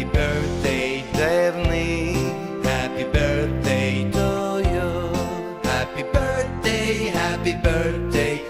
Happy birthday, Devlin. Happy birthday to you. Happy birthday, happy birthday.